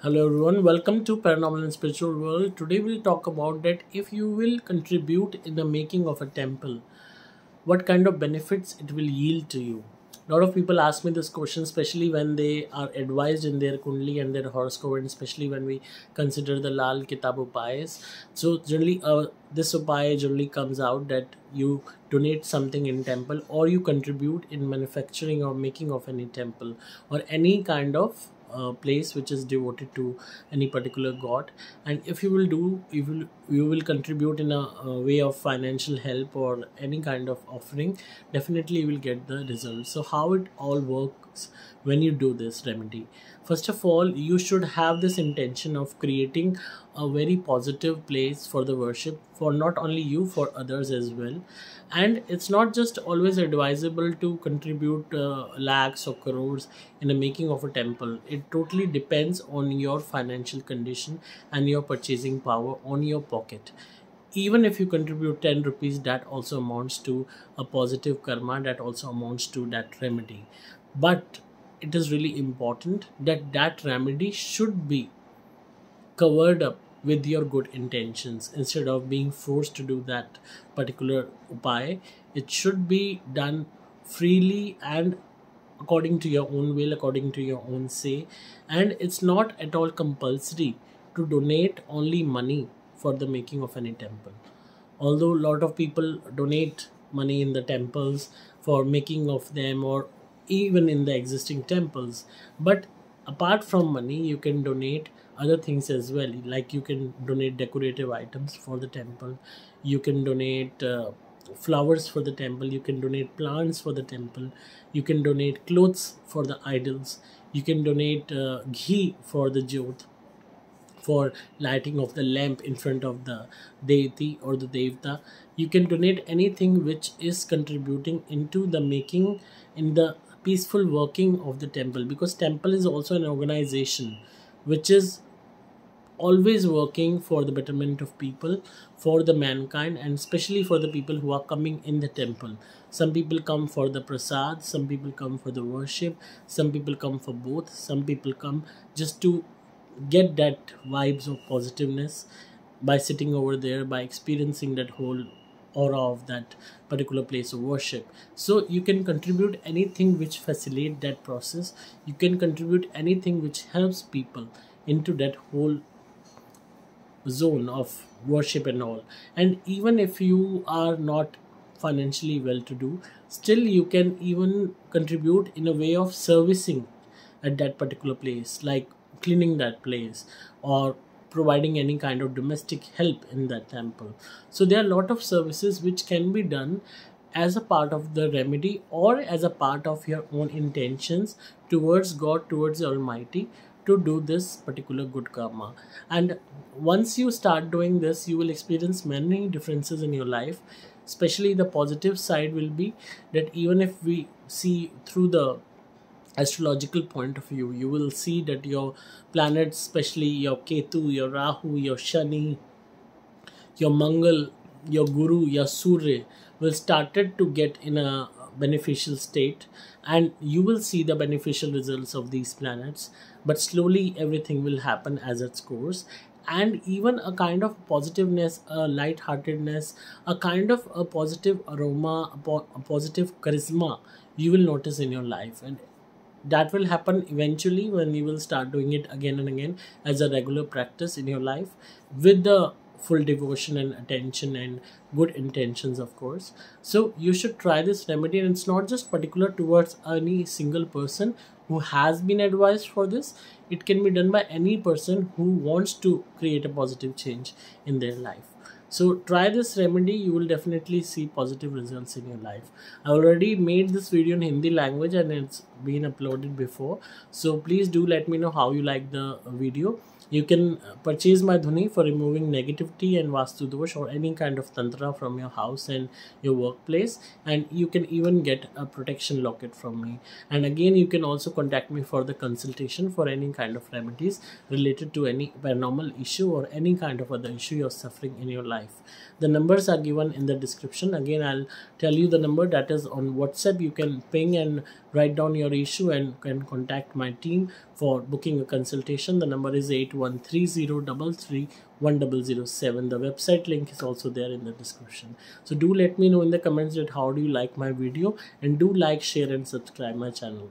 Hello everyone, welcome to Paranormal and Spiritual World. Today we'll talk about that if you will contribute in the making of a temple, what kind of benefits it will yield to you. A lot of people ask me this question, especially when they are advised in their kundli and their horoscope, and especially when we consider the Lal Kitab upayas. So generally, uh, this upaya generally comes out that you donate something in temple or you contribute in manufacturing or making of any temple or any kind of place which is devoted to any particular god. And if you will do you will you will contribute in a, a, way of financial help or any kind of offering definitely you will get the result so how it all works when you do this remedy? First of all you should have this intention of creating a very positive place for the worship for not only you for others as well. And it's not just always advisable to contribute uh, lakhs or crores in the making of a temple. It totally depends on your financial condition and your purchasing power on your even if you contribute 10 rupees that also amounts to a positive karma that also amounts to that remedy. But it is really important that that remedy should be covered up with your good intentions. Instead of being forced to do that particular upaya it should be done freely and according to your own will according to your own say. And it's not at all compulsory to donate only money for the making of any temple. Although a lot of people donate money in the temples for making of them or even in the existing temples but apart from money you can donate other things as well. Like you can donate decorative items for the temple. You can donate uh, flowers for the temple. You can donate plants for the temple. You can donate clothes for the idols. You can donate uh, ghee for the jyot for lighting of the lamp in front of the deity or the devta. You can donate anything which is contributing into the making in the peaceful working of the temple because temple is also an organization which is always working for the betterment of people for the mankind and especially for the people who are coming in the temple. Some people come for the prasad some people come for the worship some people come for both some people come just to get that vibes of positiveness by sitting over there by experiencing that whole aura of that particular place of worship. So you can contribute anything which facilitate that process. You can contribute anything which helps people into that whole zone of worship and all. And even if you are not financially well to do still you can even contribute in a way of servicing at that particular place. Like cleaning that place or providing any kind of domestic help in that temple. So there are a lot of services which can be done as a part of the remedy or as a part of your own intentions towards god towards the almighty to do this particular good karma. And once you start doing this you will experience many differences in your life. Especially the positive side will be that even if we see through the astrological point of view you will see that your planets especially your ketu your rahu your shani your mangal your guru your surya will started to get in a beneficial state and you will see the beneficial results of these planets but slowly everything will happen as its course. And even a kind of positiveness a light-heartedness a kind of a positive aroma a, po- a positive charisma you will notice in your life. And that will happen eventually when you will start doing it again and again as a regular practice in your life with the full devotion and attention and good intentions of course. So you should try this remedy and it's not just particular towards any single person who has been advised for this. It can be done by any person who wants to create a positive change in their life so try this remedy. You will definitely see positive results in your life. I already made this video in hindi language and it's been uploaded before. So please do let me know how you like the video you can uh, purchase my dhuni for removing negativity and vastu dosh or any kind of tantra from your house and your workplace. And you can even get a protection locket from me. And again you can also contact me for the consultation for any kind of remedies related to any paranormal issue or any kind of other issue you're suffering in your life. The numbers are given in the description. Again i'll tell you the number that is on whatsapp. You can ping and write down your issue and can contact my team for booking a consultation. The number is 8130331007. The website link is also there in the description. So do let me know in the comments that how do you like my video and do like, share and subscribe my channel.